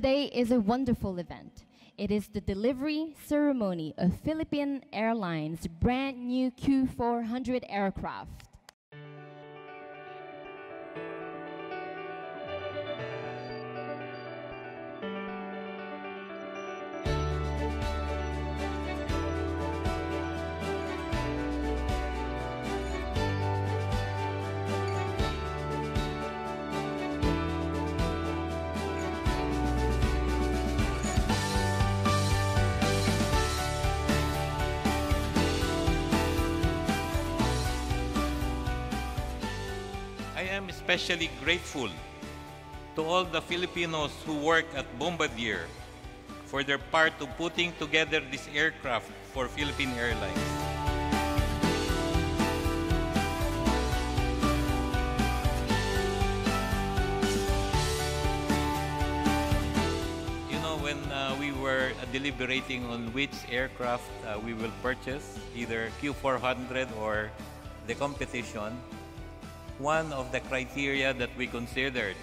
Today is a wonderful event. It is the delivery ceremony of Philippine Airlines' brand new Q400 aircraft. Am especially grateful to all the Filipinos who work at Bombardier for their part of putting together this aircraft for Philippine Airlines. You know, when uh, we were uh, deliberating on which aircraft uh, we will purchase, either Q400 or the competition, one of the criteria that we considered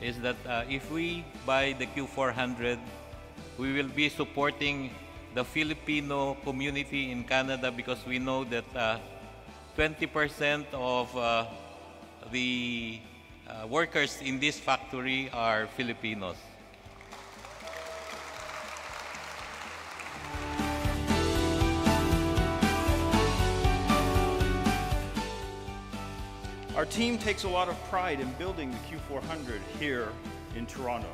is that uh, if we buy the Q400, we will be supporting the Filipino community in Canada because we know that uh, 20% of uh, the uh, workers in this factory are Filipinos. Our team takes a lot of pride in building the Q400 here in Toronto.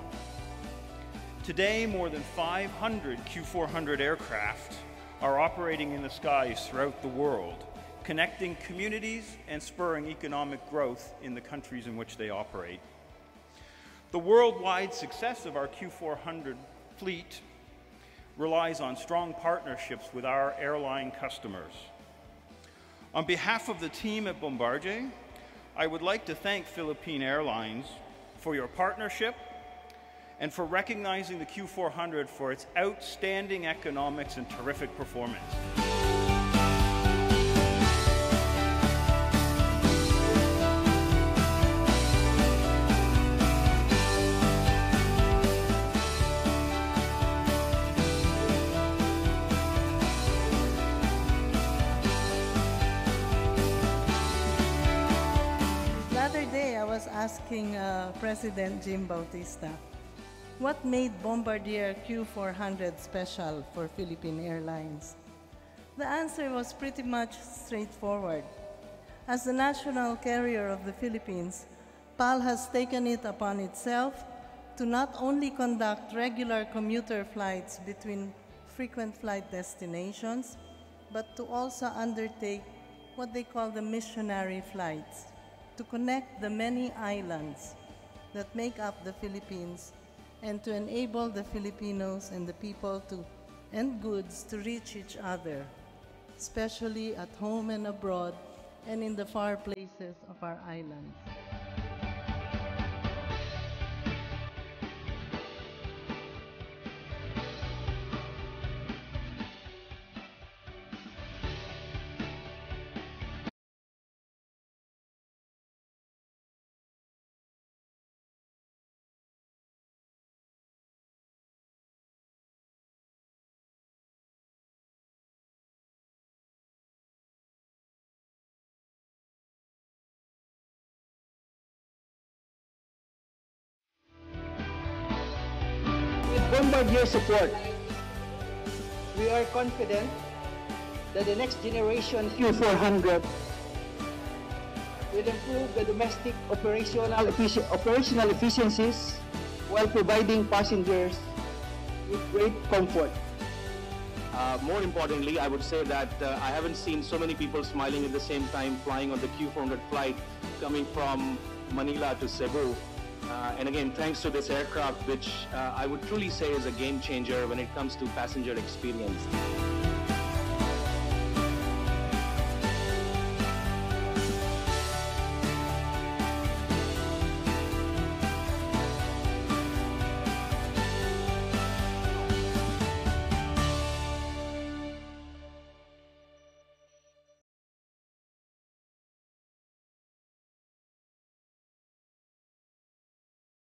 Today, more than 500 Q400 aircraft are operating in the skies throughout the world, connecting communities and spurring economic growth in the countries in which they operate. The worldwide success of our Q400 fleet relies on strong partnerships with our airline customers. On behalf of the team at Bombardier, I would like to thank Philippine Airlines for your partnership and for recognizing the Q400 for its outstanding economics and terrific performance. Asking uh, President Jim Bautista, what made Bombardier Q400 special for Philippine Airlines? The answer was pretty much straightforward. As the national carrier of the Philippines, PAL has taken it upon itself to not only conduct regular commuter flights between frequent flight destinations, but to also undertake what they call the missionary flights to connect the many islands that make up the Philippines and to enable the Filipinos and the people to and goods to reach each other, especially at home and abroad and in the far places of our islands. With Bombardier support, we are confident that the next generation Q400 will improve the domestic operational, effici- operational efficiencies while providing passengers with great comfort. Uh, more importantly, I would say that uh, I haven't seen so many people smiling at the same time flying on the Q400 flight coming from Manila to Cebu. Uh, and again, thanks to this aircraft, which uh, I would truly say is a game changer when it comes to passenger experience.